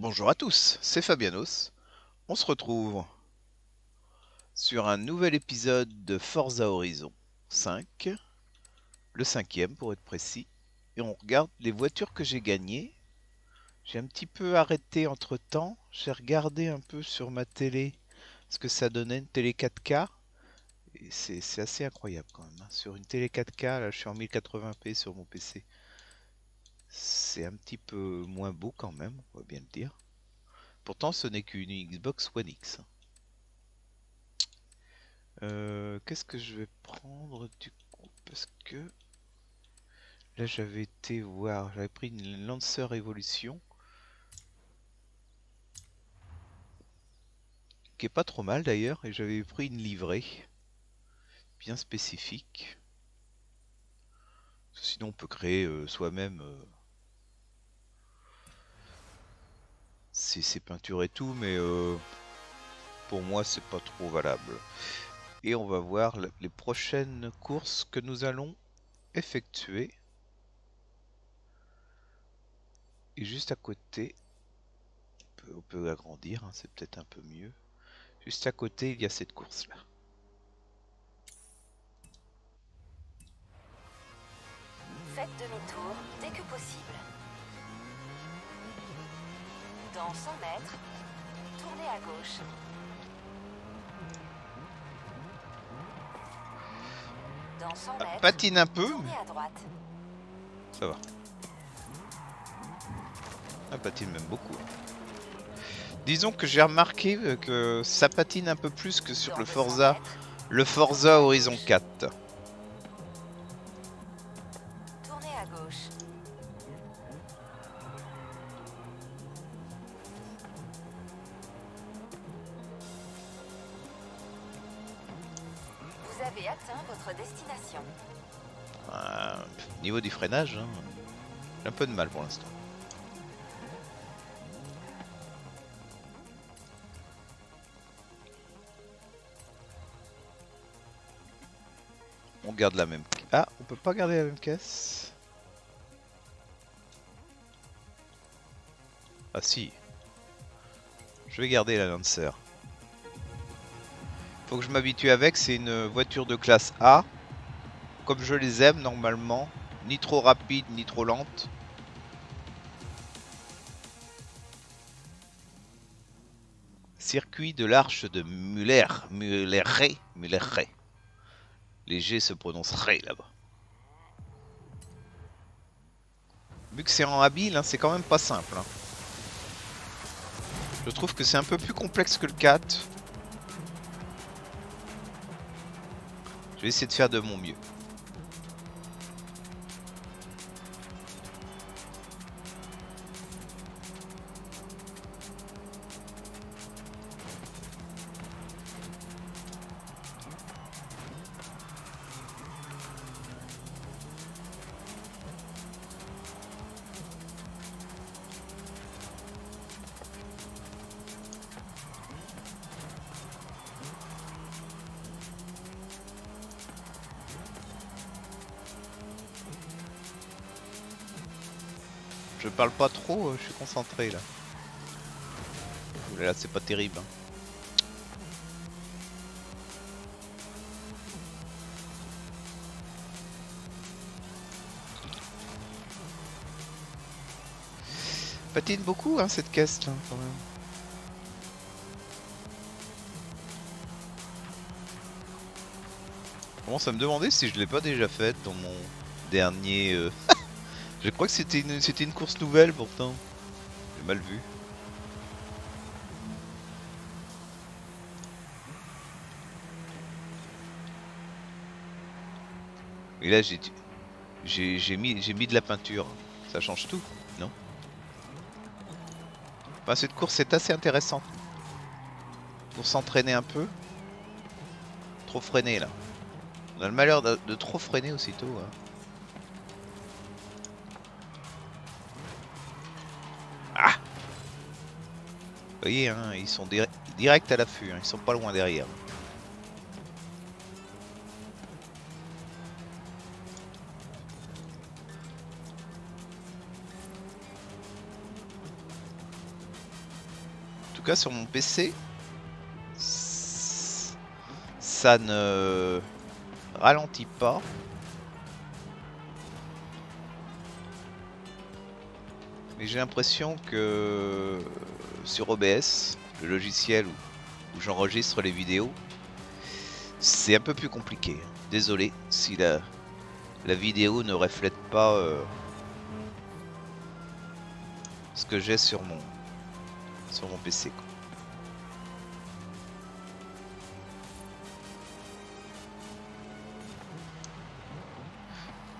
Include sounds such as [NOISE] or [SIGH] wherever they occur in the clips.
Bonjour à tous, c'est Fabianos. On se retrouve sur un nouvel épisode de Forza Horizon 5, le cinquième pour être précis, et on regarde les voitures que j'ai gagnées. J'ai un petit peu arrêté entre temps, j'ai regardé un peu sur ma télé ce que ça donnait une télé 4K, et c'est assez incroyable quand même. hein. Sur une télé 4K, là je suis en 1080p sur mon PC. C'est un petit peu moins beau quand même, on va bien le dire. Pourtant, ce n'est qu'une Xbox One X. Euh, Qu'est-ce que je vais prendre du coup? Parce que là, j'avais été voir, j'avais pris une Lancer Evolution qui est pas trop mal d'ailleurs, et j'avais pris une livrée bien spécifique. Sinon, on peut créer euh, soi-même. euh, ces, ces peintures et tout, mais euh, pour moi c'est pas trop valable. Et on va voir le- les prochaines courses que nous allons effectuer. Et juste à côté, on peut, agrandir, hein, c'est peut-être un peu mieux. Juste à côté, il y a cette course là. Faites demi-tour dès que possible. Dans 100 mètres, tournez à gauche. Dans 100 Ah, mètres, patine un peu, tournez à droite. ça va. Ah, patine même beaucoup. hein. Disons que j'ai remarqué euh, que ça patine un peu plus que sur Dans le 200 Forza, mètres, le Forza Horizon 4. Euh, niveau du freinage, hein, j'ai un peu de mal pour l'instant. On garde la même. Ah, on peut pas garder la même caisse. Ah si. Je vais garder la Lancer. Faut que je m'habitue avec, c'est une voiture de classe A comme je les aime normalement, ni trop rapide ni trop lente. Circuit de l'arche de Muller, Muller, Muller. Les se prononceraient là-bas. Vu que c'est en habile, hein, c'est quand même pas simple. hein. Je trouve que c'est un peu plus complexe que le 4. Je vais essayer de faire de mon mieux. Je parle pas trop, euh, je suis concentré là. Là, c'est pas terrible. hein. Patine beaucoup hein, cette caisse là quand même. Je commence à me demander si je l'ai pas déjà faite dans mon dernier euh, je crois que c'était une, course nouvelle pourtant. J'ai mal vu. Et là j'ai mis de la peinture. Ça change tout, non? Enfin cette course est assez intéressante. Pour s'entraîner un peu. Trop freiner là. On a le malheur de, de trop freiner aussitôt. hein. Voyez, hein, ils sont dir- direct à l'affût, hein, ils sont pas loin derrière. cas sur mon PC, ça ne ralentit pas. Mais j'ai l'impression que sur OBS, le logiciel où, j'enregistre les vidéos, c'est un peu plus compliqué. Désolé si la, vidéo ne reflète pas euh, ce que j'ai sur mon sur mon PC.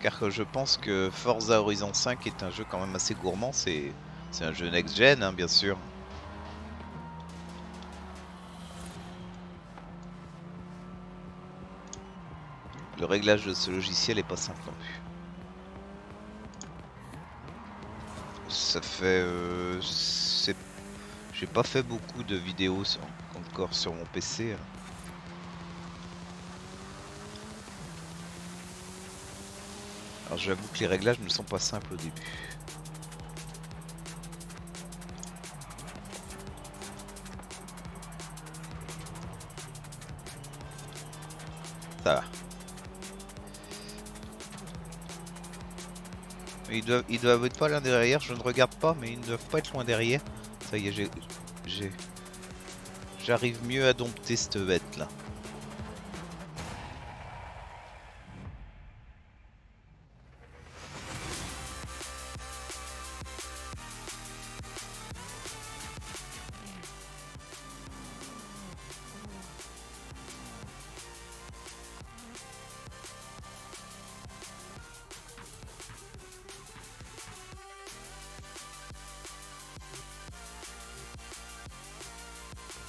Car je pense que Forza Horizon 5 est un jeu quand même assez gourmand, c'est c'est un jeu next-gen hein, bien sûr. Réglage de ce logiciel est pas simple non plus. Ça fait... euh, J'ai pas fait beaucoup de vidéos encore sur mon PC. hein. Alors j'avoue que les réglages ne sont pas simples au début. Ils doivent, être pas l'un derrière, je ne regarde pas, mais ils ne doivent pas être loin derrière. Ça y est, j'ai- J'arrive mieux à dompter cette bête là.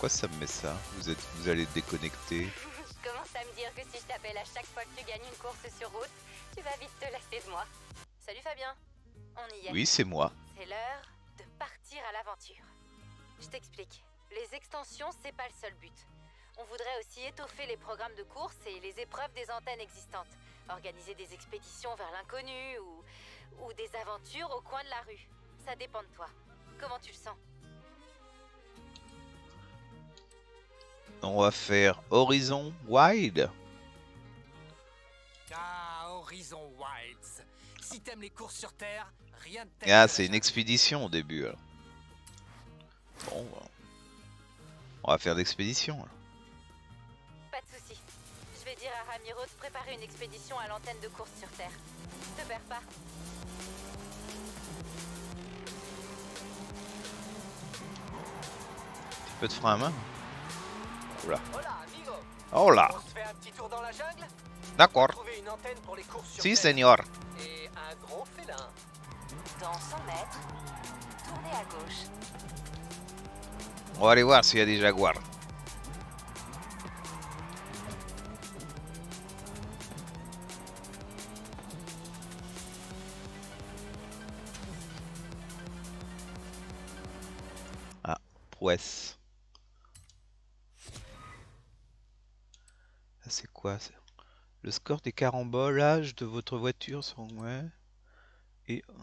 Pourquoi ça me met ça vous, êtes, vous allez déconnecter. Je commence à me dire que si je t'appelle à chaque fois que tu gagnes une course sur route, tu vas vite te lasser de moi. Salut Fabien. On y est. Oui, c'est moi. C'est l'heure de partir à l'aventure. Je t'explique. Les extensions, c'est pas le seul but. On voudrait aussi étoffer les programmes de course et les épreuves des antennes existantes. Organiser des expéditions vers l'inconnu ou, ou des aventures au coin de la rue. Ça dépend de toi. Comment tu le sens? On va faire Horizon Wild. Ah, Horizon Wilds. Si t'aimes les courses sur Terre, rien de tel Ah, c'est une expédition au début. alors. Bon, bah, on va faire l'expédition. alors. Pas de soucis. Je vais dire à Ramiro de préparer une expédition à l'antenne de course sur Terre. Te perds pas. Tu peux te frein à main Oh là On se fait un petit tour dans la jungle? D'accord. Trouver une antenne pour les courses sur Si, seigneur. Et un gros félin. Dans 100 mètres, tournez à gauche. On va aller voir s'il y a des jaguars. Ah, prouesse. Ça, C'est quoi Le score des carambolages de votre voiture sont ouais. Et euh,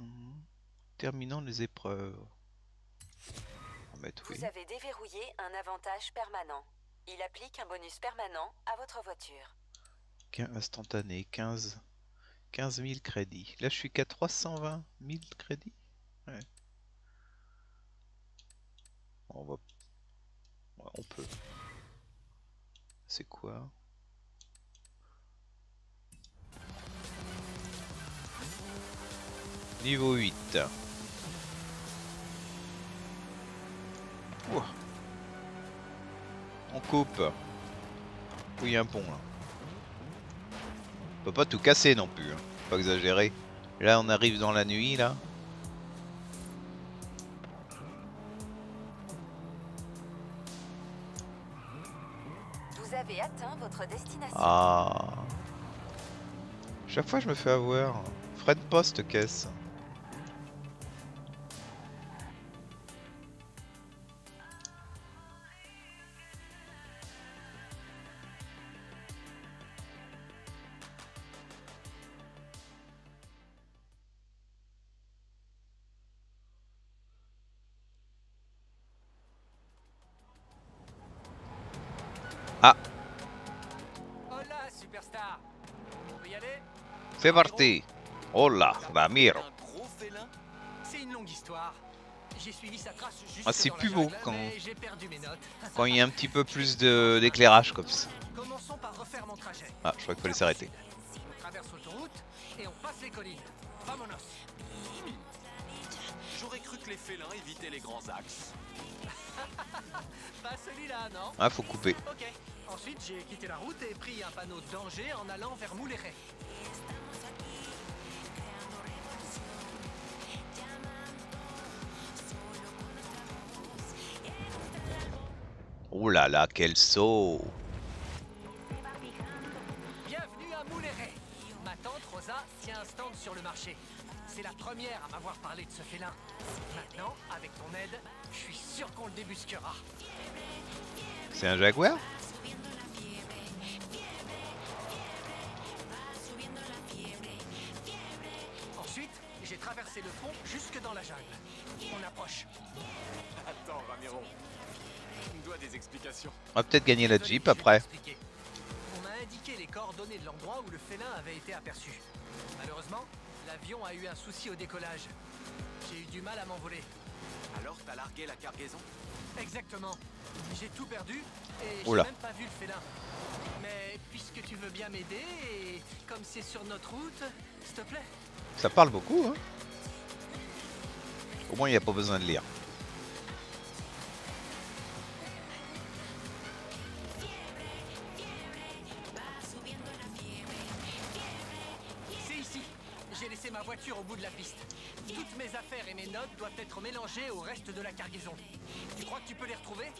terminant les épreuves. On va mettre oui. Vous avez déverrouillé un avantage permanent. Il applique un bonus permanent à votre voiture. Instantané, 15, 15 000 crédits. Là, je suis qu'à 320 000 crédits. Ouais. On va... ouais, on peut. C'est quoi? Niveau 8. Ouah. On coupe. Oui, il y a un pont là. On peut pas tout casser non plus, hein. Faut pas exagérer. Là on arrive dans la nuit là. Vous avez atteint votre destination. Ah. Chaque fois je me fais avoir. Fred Post caisse. Ah. Aller C'est parti. Oh là, Ramiro. C'est une longue histoire. J'ai suivi sa trace juste Ah, c'est plus beau quand-. [LAUGHS] Quand il y a un petit peu plus de- d'éclairage comme ça. Commençons par refaire mon trajet. Ah, je crois qu'il fallait s'arrêter. On traverse l'autoroute et on passe les collines. Vamonos. Que les félins évitaient les grands axes. [LAUGHS] Pas celui-là, non Ah, faut couper. Ok. Ensuite, j'ai quitté la route et pris un panneau de danger en allant vers Mouléret. Oh là là, quel saut. Bienvenue à Mouléret. Ma tante Rosa tient un stand sur le marché. C'est la première à m'avoir parlé de ce félin. Maintenant, avec ton aide, je suis sûr qu'on le débusquera. C'est un jaguar Ensuite, j'ai traversé le pont jusque dans la jungle. On approche. Attends, Ramiro. Tu me dois des explications. On va peut-être gagner la Jeep après. On m'a indiqué les coordonnées de l'endroit où le félin avait été aperçu. Malheureusement, l'avion a eu un souci au décollage. J'ai eu du mal à m'envoler. Alors, t'as largué la cargaison? Exactement. J'ai tout perdu et j'ai Oula. même pas vu le félin. Mais puisque tu veux bien m'aider et comme c'est sur notre route, s'il te plaît. Ça parle beaucoup, hein? Au moins, il n'y a pas besoin de lire. Voiture au bout de la piste. Toutes mes affaires et mes notes doivent être mélangées au reste de la cargaison. Tu crois que tu peux les retrouver?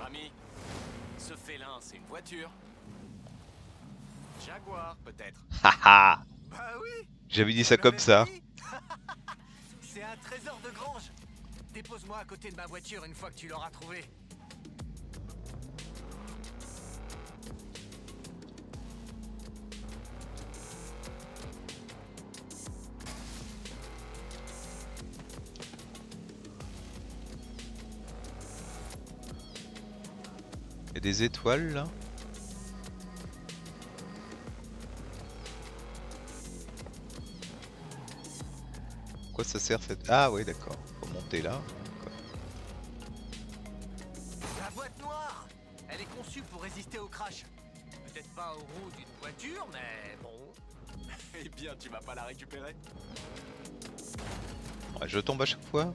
Rami, ce félin, c'est une voiture Jaguar, peut-être. Haha J'avais dit ça comme ça. C'est un trésor de grange. Dépose-moi à côté de ma voiture une fois que tu l'auras trouvé. Il y a des étoiles là. Quoi ça sert cette... Ah oui d'accord, faut monter là. La boîte noire Elle est conçue pour résister au crash. Peut-être pas aux roues d'une voiture, mais bon. [LAUGHS] Eh bien, tu vas pas la récupérer Ouais, je tombe à chaque fois.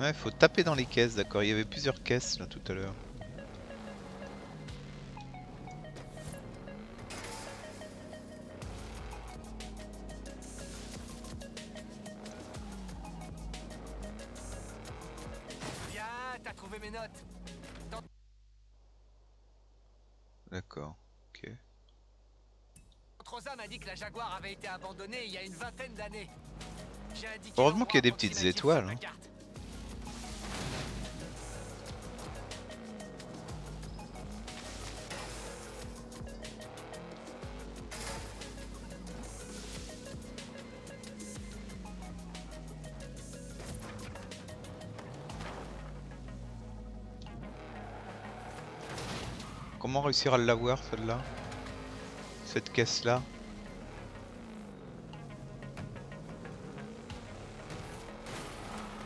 Ouais, faut taper dans les caisses, d'accord. Il y avait plusieurs caisses là tout à l'heure. Été abandonnée il y a une vingtaine d'années. Heureusement qu'il y a des petites étoiles, hein. Comment réussir à l'avoir celle-là? Cette caisse-là?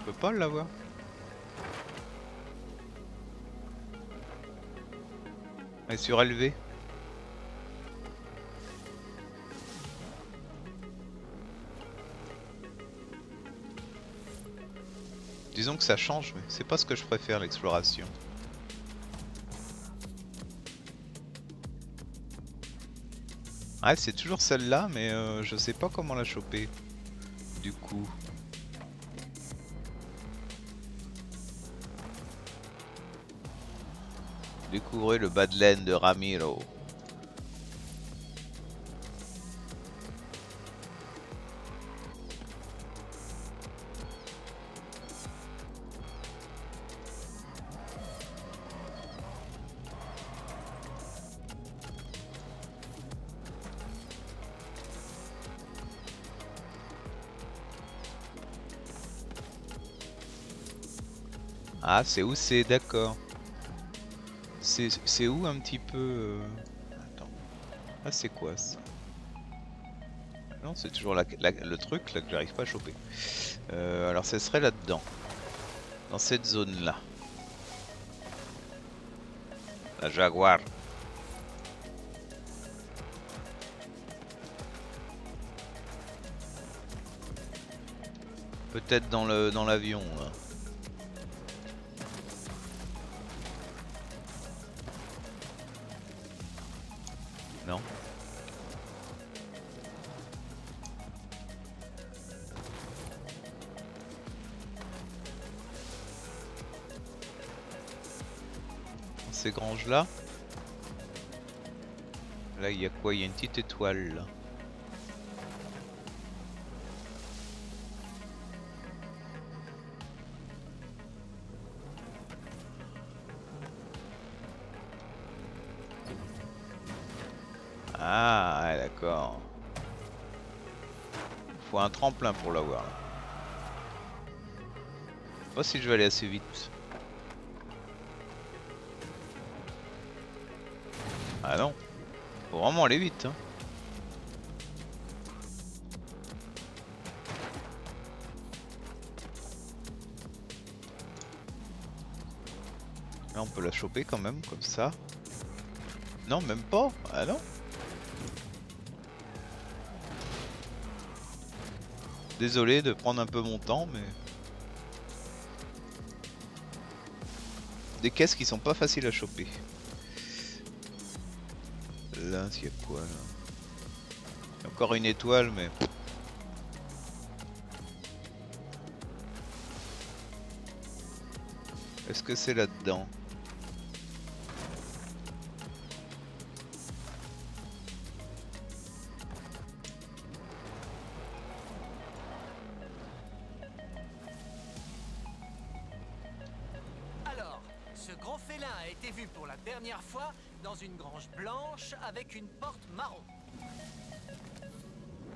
On peut pas l'avoir Elle est surélevée Disons que ça change, mais c'est pas ce que je préfère l'exploration. Ouais, c'est toujours celle-là, mais euh, je sais pas comment la choper. Du coup. Découvrez le bas de Ramiro. Ah, c'est où c'est, d'accord. C'est où un petit peu... euh, Attends. Ah, c'est quoi ça? Non, c'est toujours le truc là que j'arrive pas à choper. Euh, alors, ce serait là-dedans. Dans cette zone-là. La Jaguar. Peut-être dans le dans l'avion là. Là Là il y a quoi? Il y a une petite étoile. Ah, d'accord. Faut un tremplin pour l'avoir. sais Pas si je vais aller assez vite. Ah non. Faut vraiment aller vite. Hein. Là on peut la choper quand même comme ça. Non même pas. Ah non. Désolé de prendre un peu mon temps, mais... Des caisses qui sont pas faciles à choper. Là, il y a quoi là. Encore une étoile, mais... Est-ce que c'est là-dedans?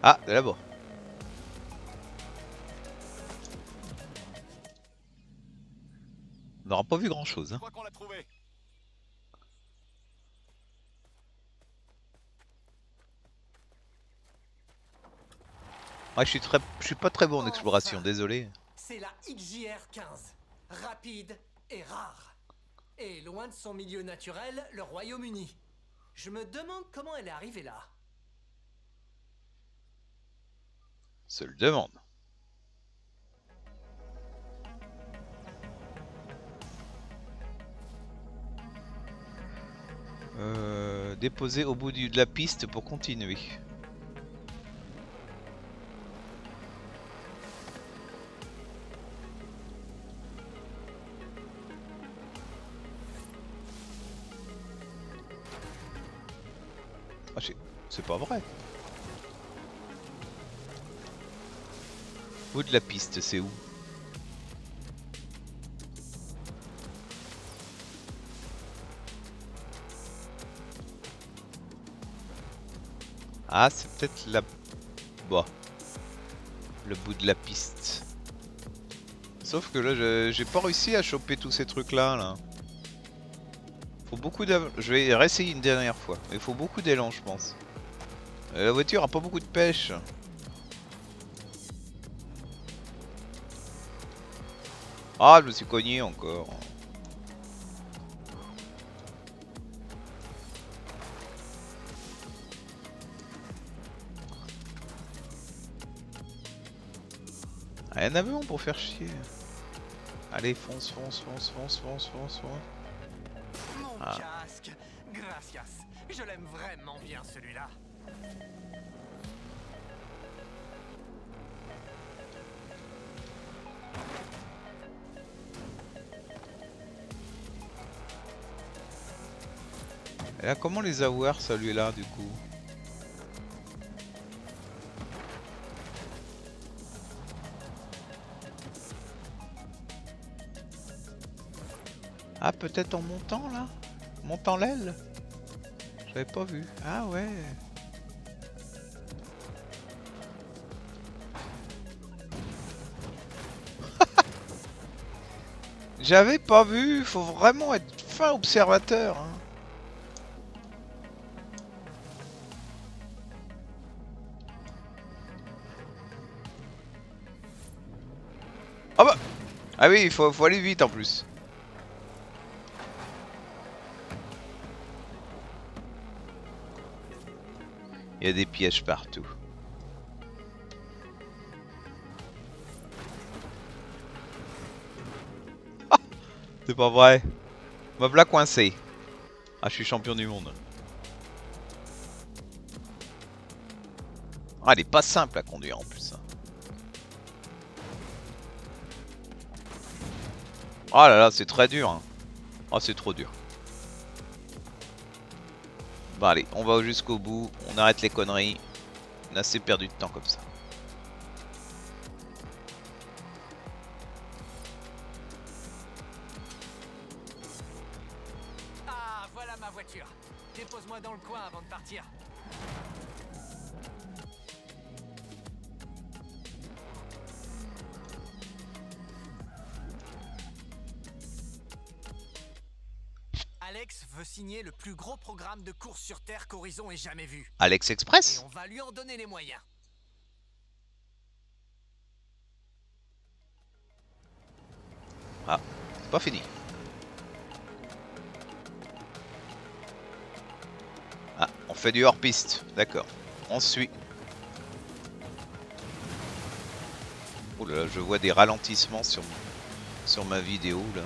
Ah, là-bas. On n'aura pas vu grand-chose. Je Hein. Ouais, je suis très, je suis pas très bon en exploration, désolé. C'est la XJR-15, rapide et rare. Et loin de son milieu naturel, le Royaume-Uni. Je me demande comment elle est arrivée là. Se le demande. Euh, déposer au bout de la piste pour continuer. Ah, c'est pas vrai. Bout de la piste, c'est où? Ah, c'est peut-être là-bas. Le bout de la piste. Sauf que là, j'ai pas réussi à choper tous ces trucs-là. Là. Faut beaucoup d'av... Je vais réessayer une dernière fois. Mais il faut beaucoup d'élan, je pense. Euh, La voiture a pas beaucoup de pêche. Ah, je me suis cogné encore. Rien à bon pour faire chier. Allez, fonce, fonce, fonce, fonce, fonce, fonce, fonce. Mon Ah. casque Gracias Je l'aime vraiment bien celui-là. Là, comment les avoir, celui-là, du coup? Ah, peut-être en montant, là? Montant l'aile? J'avais pas vu. Ah ouais [LAUGHS] J'avais pas vu, faut vraiment être fin observateur. hein. Ah oui, il faut, faut aller vite en plus. Il y a des pièges partout. C'est pas vrai. Me voilà coincé. Ah, je suis champion du monde. Ah, elle est pas simple à conduire en plus. hein. Oh là là, c'est très dur. hein. Oh, c'est trop dur. Bon, allez, on va jusqu'au bout. On arrête les conneries. On a assez perdu de temps comme ça. Alex veut signer le plus gros programme de course sur Terre qu'Horizon ait jamais vu. Alex Et Express on va lui en donner les moyens. C'est pas fini. Ah, on fait du hors-piste. D'accord. On suit. Oh là là, je vois des ralentissements sur, sur ma vidéo là.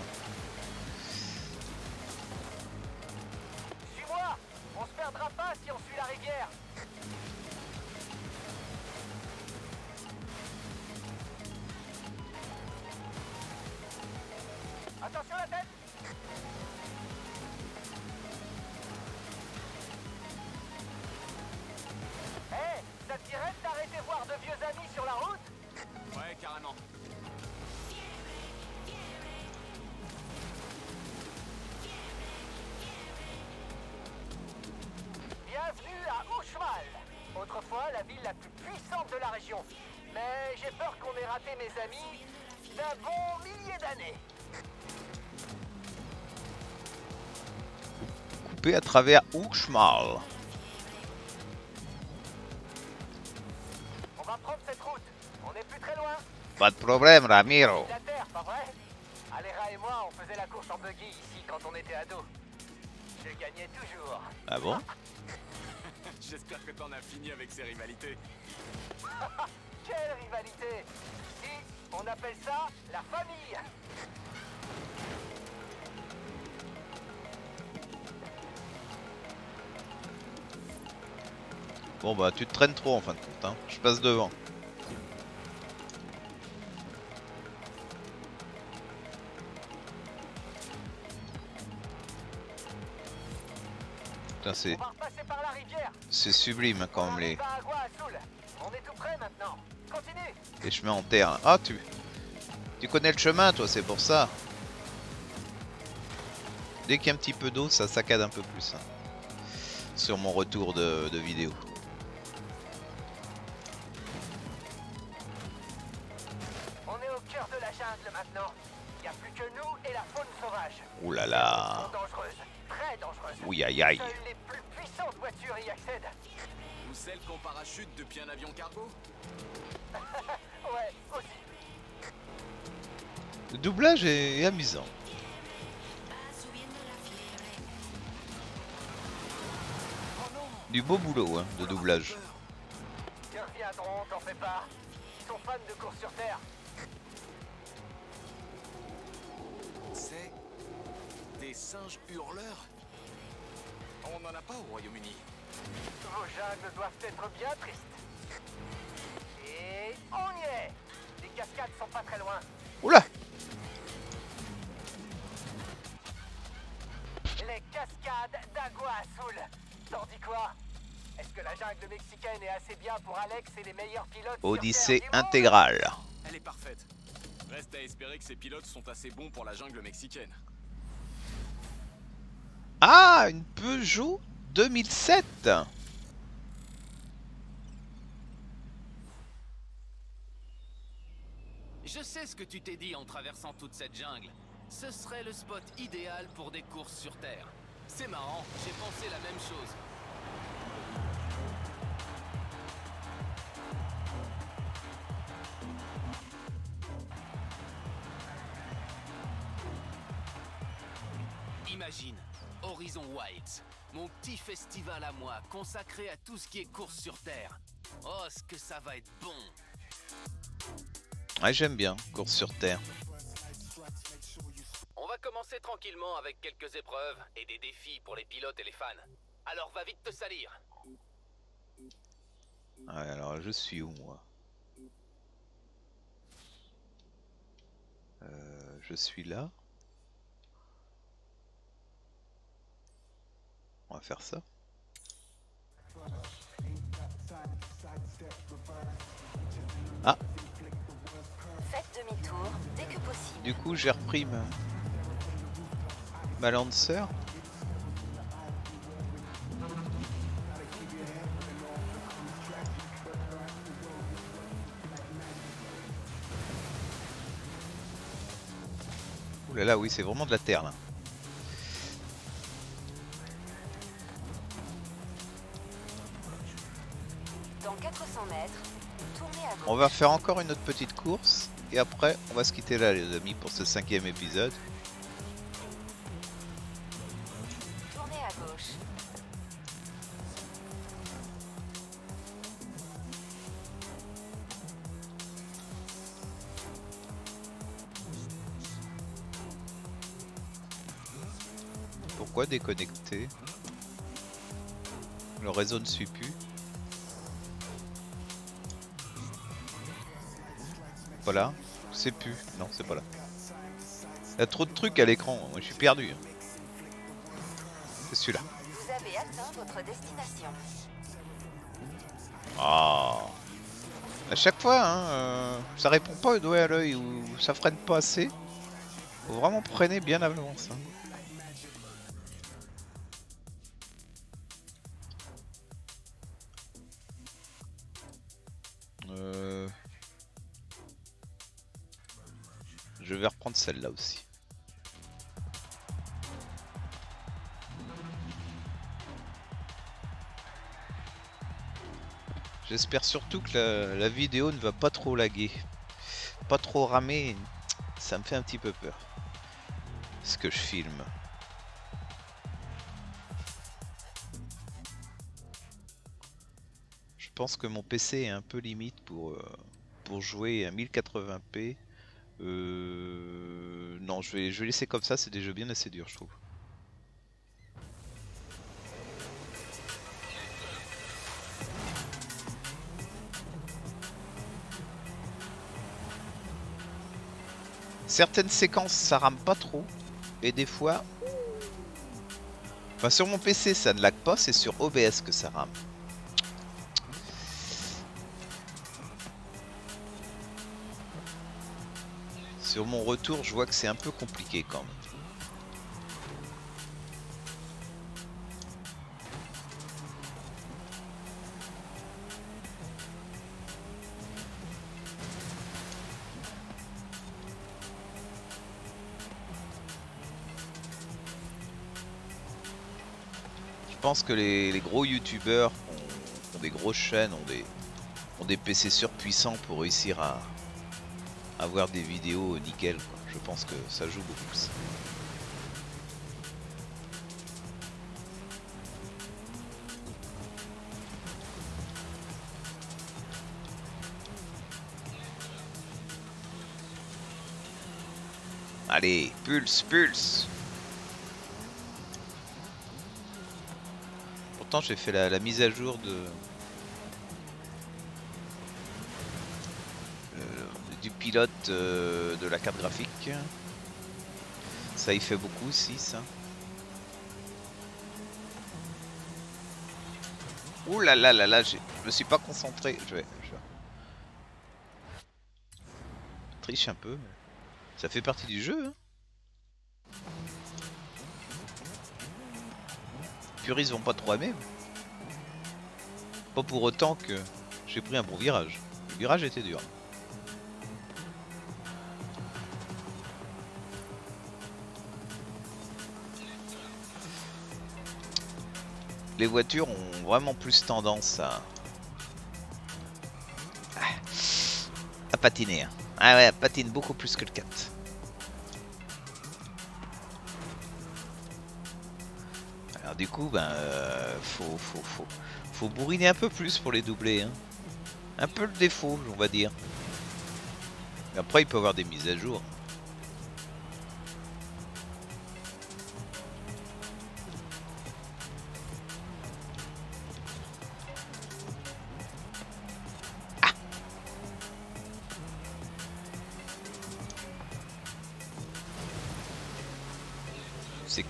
Autrefois la ville la plus puissante de la région. Mais j'ai peur qu'on ait raté mes amis d'un bon millier d'années. Coupé à travers Uxmal. On va prendre cette route. On n'est plus très loin. Pas de problème, Ramiro. La terre, pas vrai? Aléra et moi, on faisait la course en buggy ici quand on était ados. Je gagnais toujours. Ah bon? [LAUGHS] J'espère que t'en as fini avec ces rivalités. [LAUGHS] Quelle rivalité Ici, on appelle ça la famille. Bon bah tu te traînes trop en fin de compte, hein. Je passe devant. Putain c'est C'est sublime quand même les, les chemins en terre. Ah tu tu connais le chemin toi c'est pour ça. Dès qu'il y a un petit peu d'eau ça saccade un peu plus. hein, Sur mon retour de, de vidéo. On est au cœur de la jungle maintenant. Il n'y a plus que nous et la faune sauvage. Ouh là là. Très. Oui aïe aïe. Parachute depuis un avion cargo [LAUGHS] Ouais, aussi. Le doublage est amusant. Du beau boulot hein, de doublage. Ils reviendront, t'en fais pas. Ils sont fans de course sur Terre. C'est des singes hurleurs On n'en a pas au Royaume-Uni. Vos jungles doivent être bien tristes. Et on y est Les cascades sont pas très loin. Oula Les cascades d'Agua Azul. T'en dis quoi Est-ce que la jungle mexicaine est assez bien pour Alex et les meilleurs pilotes sur Odyssée intégrale. Elle est parfaite. Reste à espérer que ces pilotes sont assez bons pour la jungle mexicaine. Ah, une Peugeot? 2007 Je sais ce que tu t'es dit en traversant toute cette jungle. Ce serait le spot idéal pour des courses sur Terre. C'est marrant, j'ai pensé la même chose. Imagine, Horizon Wilds, mon petit festival à moi, consacré à tout ce qui est course sur Terre. Oh, ce que ça va être bon Ouais, j'aime bien, course sur Terre. On va commencer tranquillement avec quelques épreuves et des défis pour les pilotes et les fans. Alors va vite te salir. Ouais, alors je suis où moi? Euh, Je suis là. On va faire ça. Faites demi-tour dès que possible. Du coup, j'ai repris ma, ma Lancer. Ouh là là, oui, c'est vraiment de la terre là. On va faire encore une autre petite course et après on va se quitter là les amis pour ce cinquième épisode. Tournez à gauche. Pourquoi déconnecter? Le réseau ne suit plus. Voilà, c'est plus. Non, c'est pas là. Il y a trop de trucs à l'écran, moi je suis perdu. C'est celui-là. Vous avez atteint votre destination. Ah. À chaque fois, hein, euh, ça répond pas au doigt à l'œil ou ça freine pas assez. Faut vraiment freiner bien à l'avance. hein. J'espère surtout que la, vidéo ne va pas trop laguer. Pas trop ramer. Ça me fait un petit peu peur. Ce que je filme. Je pense que mon PC est un peu limite pour, euh, pour jouer à 1080p. Euh, Non, je vais, je vais laisser comme ça, c'est des jeux bien assez durs, je trouve. Certaines séquences, ça rame pas trop. Et des fois... Enfin, sur mon PC, ça ne lag pas, c'est sur OBS que ça rame. Sur mon retour, je vois que c'est un peu compliqué quand même. Pense que les, gros youtubeurs ont, des grosses chaînes, ont des, des PC surpuissants pour réussir à, avoir des vidéos nickel. Je pense que ça joue beaucoup. Allez, pulse, pulse J'ai fait la, mise à jour de, euh, du pilote euh, de la carte graphique. Ça y fait beaucoup aussi ça. Ouh là là là là, je me suis pas concentré. Je vais, triche un peu. Ça fait partie du jeu. Hein. puristes vont pas trop aimer. Pas pour autant que j'ai pris un bon virage. Le virage était dur. Les voitures ont vraiment plus tendance à... à patiner. Hein. Ah ouais, patine beaucoup plus que le 4. Du coup, ben, euh, faut, faut, faut, bourriner un peu plus pour les doubler. hein. Un peu le défaut, on va dire. Après, il peut y avoir des mises à jour.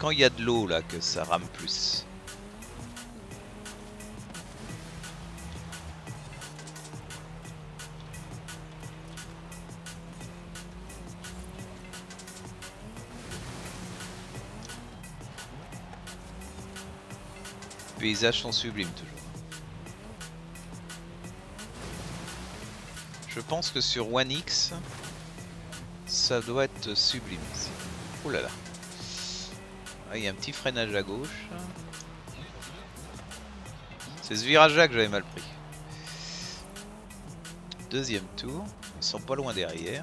Quand il y a de l'eau là que ça rame plus. Les paysages sont sublimes toujours. Je pense que sur One X, ça doit être sublime. aussi. Ouh là là. Ah, il y a un petit freinage à gauche. C'est ce virage-là que j'avais mal pris. Deuxième tour. Ils sont pas loin derrière.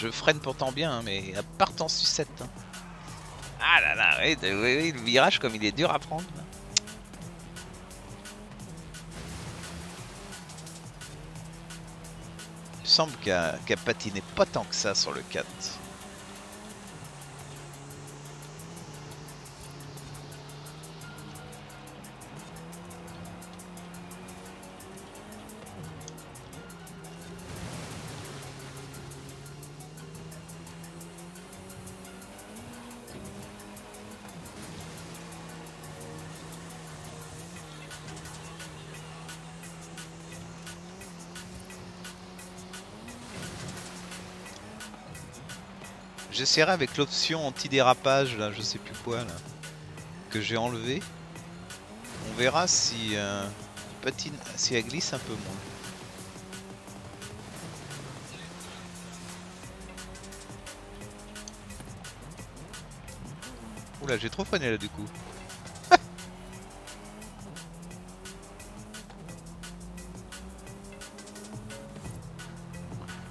Je, freine pourtant bien, hein, mais à part en sucette. hein. Ah là là, oui, oui, le virage comme il est dur à prendre. Il me semble qu'elle qu'elle patinait pas tant que ça sur le 4. J'essaierai avec l'option anti-dérapage, là, je sais plus quoi, là, que j'ai enlevé. On verra si euh, patine, si elle glisse un peu moins. Oula, j'ai trop freiné là du coup. [LAUGHS]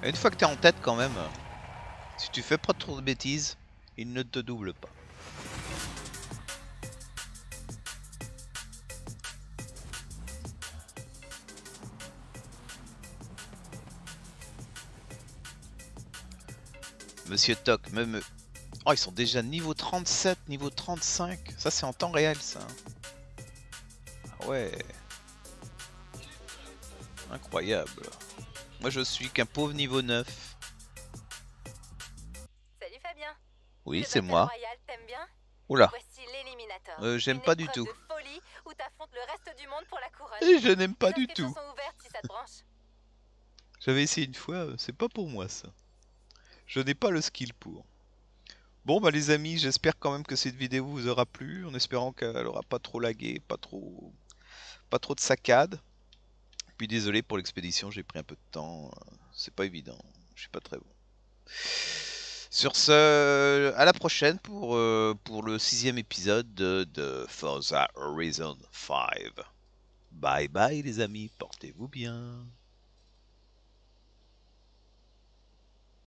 Une fois que t'es en tête quand même, tu fais pas trop de bêtises, il ne te double pas. Monsieur Toc, me... Oh, ils sont déjà niveau 37, niveau 35. Ça, c'est en temps réel, ça. Ah ouais. Incroyable. Moi, je suis qu'un pauvre niveau 9. Oui, c'est moi. Bien Oula. Euh, j'aime pas du tout. Et je n'aime pas du tout. J'avais essayé une fois, euh, c'est pas pour moi ça. Je n'ai pas le skill pour. Bon bah les amis, j'espère quand même que cette vidéo vous aura plu, en espérant qu'elle aura pas trop lagué, pas trop, pas trop de saccades. Puis désolé pour l'expédition, j'ai pris un peu de temps, euh, c'est pas évident, je suis pas très bon. Sur ce, à la prochaine pour, euh, pour le sixième épisode de, de Forza Horizon 5. Bye bye les amis, portez-vous bien.